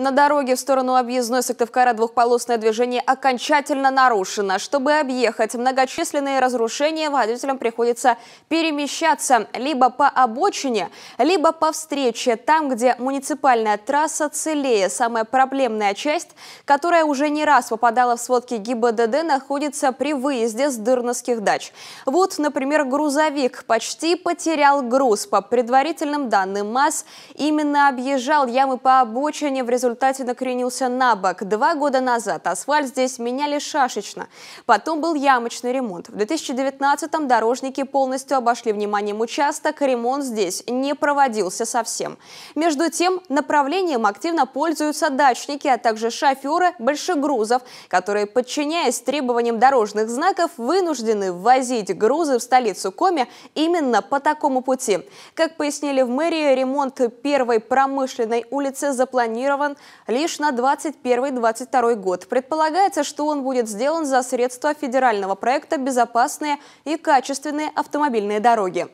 На дороге в сторону объездной Сыктывкара двухполосное движение окончательно нарушено. Чтобы объехать многочисленные разрушения, водителям приходится перемещаться либо по обочине, либо по встрече, там, где муниципальная трасса целее. Самая проблемная часть, которая уже не раз попадала в сводки ГИБДД, находится при выезде с Дырновских дач. Вот, например, грузовик почти потерял груз. По предварительным данным МАЗ именно объезжал ямы по обочине в результате результате накренился на бок. Два года назад асфальт здесь меняли шашечно. Потом был ямочный ремонт. В 2019-м дорожники полностью обошли вниманием участок. Ремонт здесь не проводился совсем. Между тем, направлением активно пользуются дачники, а также шоферы большегрузов, которые, подчиняясь требованиям дорожных знаков, вынуждены ввозить грузы в столицу Коми именно по такому пути. Как пояснили в мэрии, ремонт первой промышленной улицы запланирован лишь на 2021-2022 год. Предполагается, что он будет сделан за средства федерального проекта «Безопасные и качественные автомобильные дороги».